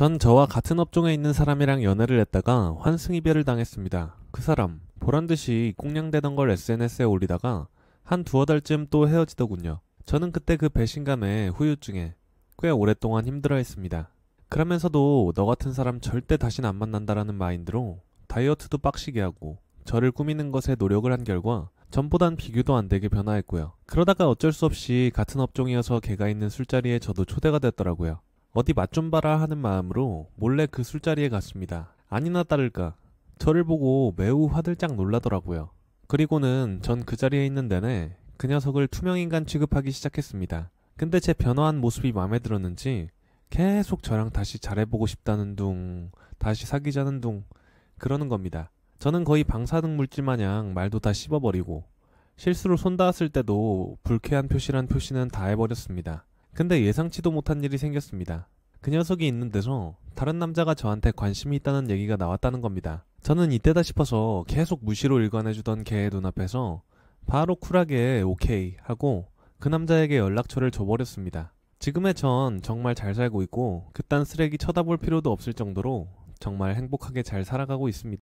전 저와 같은 업종에 있는 사람이랑 연애를 했다가 환승이별을 당했습니다. 그 사람 보란듯이 꽁냥대던 걸 SNS에 올리다가 한 두어 달쯤 또 헤어지더군요. 저는 그때 그 배신감에 후유증에 꽤 오랫동안 힘들어했습니다. 그러면서도 너 같은 사람 절대 다신 안 만난다라는 마인드로 다이어트도 빡시게 하고 저를 꾸미는 것에 노력을 한 결과 전보단 비교도 안 되게 변화했고요. 그러다가 어쩔 수 없이 같은 업종이어서 걔가 있는 술자리에 저도 초대가 됐더라고요. 어디 맛 좀 봐라 하는 마음으로 몰래 그 술자리에 갔습니다. 아니나 다를까 저를 보고 매우 화들짝 놀라더라고요. 그리고는 전 그 자리에 있는 내내 그 녀석을 투명인간 취급하기 시작했습니다. 근데 제 변화한 모습이 마음에 들었는지 계속 저랑 다시 잘해보고 싶다는 둥, 다시 사귀자는 둥, 그러는 겁니다. 저는 거의 방사능 물질 마냥 말도 다 씹어버리고 실수로 손 닿았을 때도 불쾌한 표시란 표시는 다 해버렸습니다. 근데 예상치도 못한 일이 생겼습니다. 그 녀석이 있는 데서 다른 남자가 저한테 관심이 있다는 얘기가 나왔다는 겁니다. 저는 이때다 싶어서 계속 무시로 일관해주던 걔의 눈앞에서 바로 쿨하게 오케이 하고 그 남자에게 연락처를 줘버렸습니다. 지금의 전 정말 잘 살고 있고 그딴 쓰레기 쳐다볼 필요도 없을 정도로 정말 행복하게 잘 살아가고 있습니다.